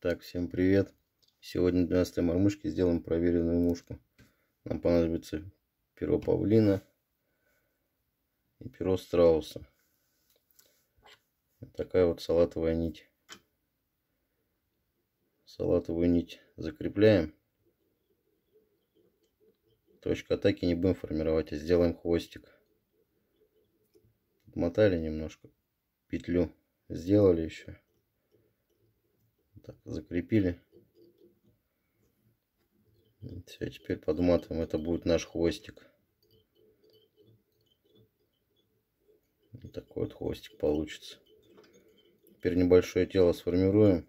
Так, всем привет. Сегодня 12 мормышки сделаем проверенную мушку. Нам понадобится перо павлина и перо страуса. Вот такая вот салатовая нить. Салатовую нить закрепляем. Точка атаки не будем формировать, а сделаем хвостик. Мотали немножко петлю, сделали еще. Так, закрепили. Все, теперь подматываем. Это будет наш хвостик. Вот такой вот хвостик получится. Теперь небольшое тело сформируем.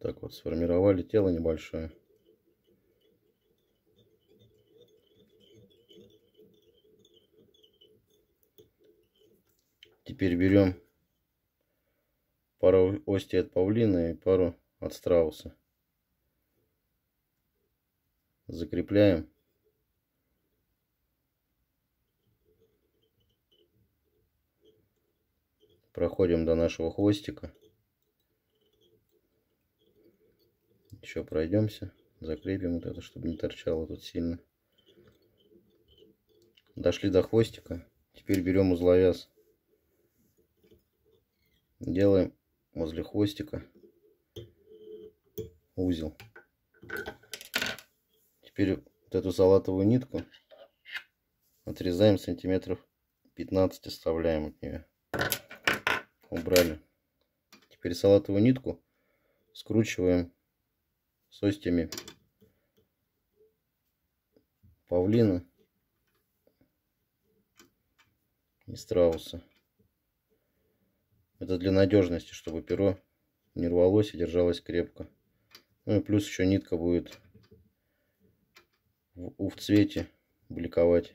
Так вот сформировали тело небольшое. Теперь берем пару ости от павлина и пару от страуса. Закрепляем. Проходим до нашего хвостика. Еще пройдемся. Закрепим вот это, чтобы не торчало тут сильно. Дошли до хвостика. Теперь берем узловяз делаем возле хвостика узел. Теперь вот эту салатовую нитку отрезаем сантиметров 15 оставляем от нее. Убрали. Теперь салатовую нитку скручиваем с остями павлина и страуса. Это для надежности, чтобы перо не рвалось и держалось крепко. Ну и плюс еще нитка будет в, в цвете бликовать.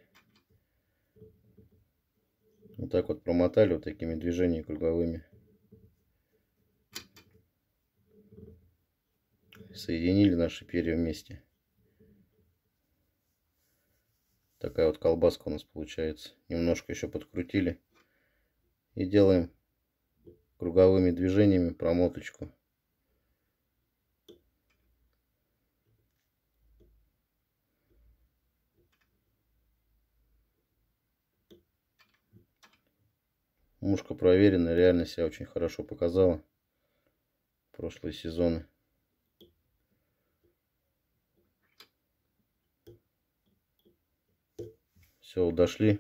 Вот так вот промотали вот такими движениями круговыми. Соединили наши перья вместе. Такая вот колбаска у нас получается. Немножко еще подкрутили. И делаем круговыми движениями промоточку. Мушка проверена, реально себя очень хорошо показала прошлые сезоны. Все, дошли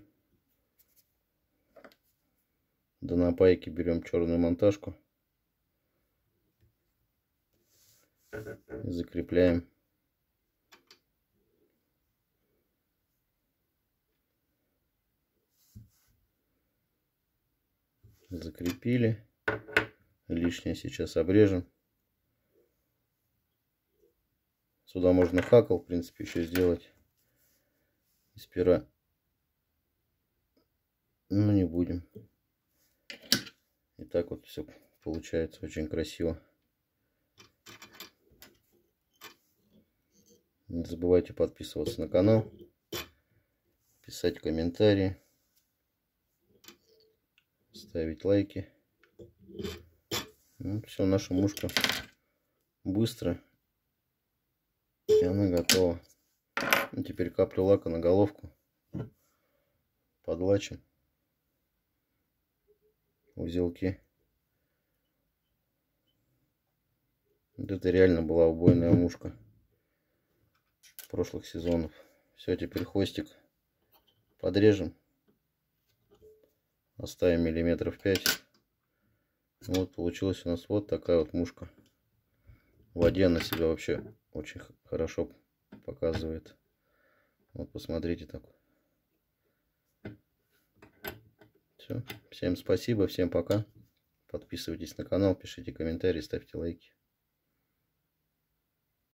до напайки берем черную монтажку. Закрепляем. Закрепили. Лишнее сейчас обрежем. Сюда можно хакл, в принципе, еще сделать из пера. Но не будем. И так вот все получается очень красиво. Не забывайте подписываться на канал, писать комментарии, ставить лайки. Ну, все, наша мушка быстро. И она готова. Ну, теперь каплю лака на головку. Подлачим узелки. Вот это реально была убойная мушка прошлых сезонов. Все, теперь хвостик подрежем. Оставим миллиметров 5. Вот получилась у нас вот такая вот мушка. В воде она себя вообще очень хорошо показывает. Вот посмотрите так. Все. Всем спасибо, всем пока. Подписывайтесь на канал, пишите комментарии, ставьте лайки.